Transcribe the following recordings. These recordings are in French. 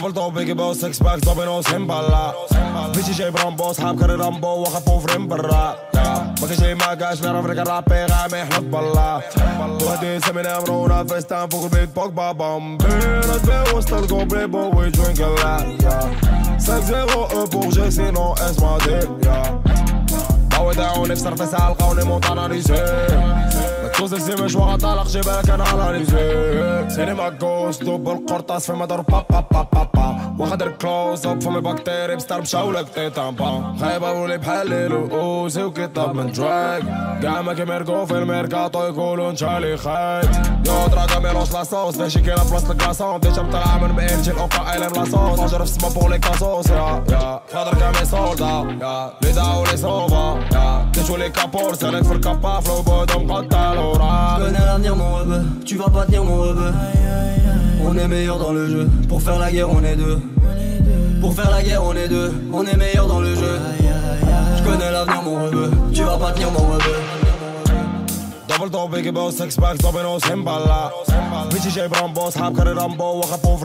دبل تو بيجي بو سكس باك دومينو سمبلا بيجي جاي برامبو صحاب كاري رامبو وخافو فريم برا باكي جاي ما قاش نعرف ريك الرابي غامي حلب الله وهدي سمينا مرونا فيستان فوق البيت بوكبا بامبي نتبي وسط الكوبري بو ويجوين كلايا 5-0 pour G sinon est-ce ma délire Bah ouais down, if surface alqa on توزي مش واقع طالق جبالك أنا اناليزي سينما كوستو بالقرطاس في مدار با با با با با. واخد الكلوز أب فمي بكتيري بستار بشاولك تي تامبون خايبة ولي بحال لؤوسي وكتاب من دراك ما كيميركو في الميركاتو يقولوا نشالي خايت يو دراكا ميلوش لاصوص فاشي كاينة بلاصة الكاسون ديجا مطلع من مئرجي الاوكا ايلين لاصوص نجر في سما بور لي كاسوس يا يا. فادر كامي سولدا يا. لي داو لي سوفا joue. Connais l'avenir mon rebeu, tu vas pas tenir mon rebeu. On est meilleur dans le jeu, pour faire la guerre on est deux. Pour faire la guerre on est deux, on est meilleur dans le jeu. Je connais l'avenir mon rebeu, tu vas pas tenir mon rebeu. Double door, biggie boss, six packs, domino, simbala. Bitchy, j'ai brambo, sap, carré rambo, waka pauvre.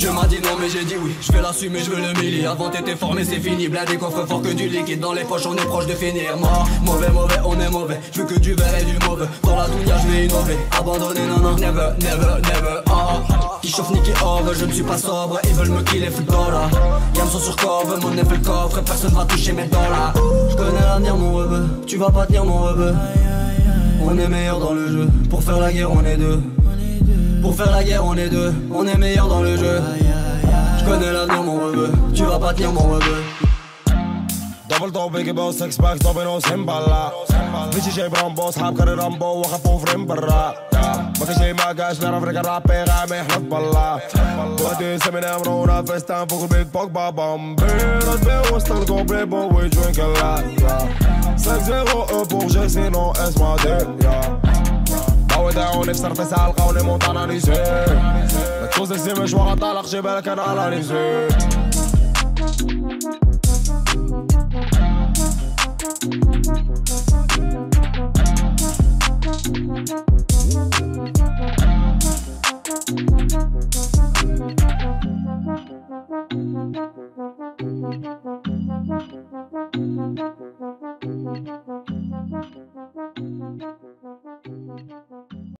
Dieu m'a dit non mais j'ai dit oui, je vais l'assumer, je veux le millier Avant t'étais formé c'est fini, blindé coffre fort que du liquide. Dans les poches on est proche de finir. Mort, mauvais mauvais on est mauvais, je veux que du verre et du mauvais. Dans la dounia je vais innover, abandonner non non. Never, never, never, ah. Qui chauffe ni qui je ne suis pas sobre. Ils veulent me killer full dollar Yam sont sur cove, mon fait le coffre. Personne va toucher mes dollars Je connais l'avenir mon rebeu, tu vas pas tenir mon rebeu. On est meilleur dans le jeu. Pour faire la guerre, on est deux. Pour faire la guerre, on est deux, on est meilleur dans le jeu. Je connais l'avenir, mon rebeu, tu vas pas tenir mon rebeu. Double door, biggie boss, six packs, dominoes, himbala. Bitches, j'ai bon boss, hab kare rambo, waka fou vrim barra Maka j'ai ma gage, n'arrive rien à pera, mais hnaf balla Wadi semine amrona, big bog ba bambi Notre bé, on stan we drink a lot 5-0, E pour j'ai, sinon, S-moi, yeah. اللي بصرت ساعة لقاوني مونطاناليزي ما تفوزش زي مجوار طالق جيبها لك أنا اناليزي Thank you.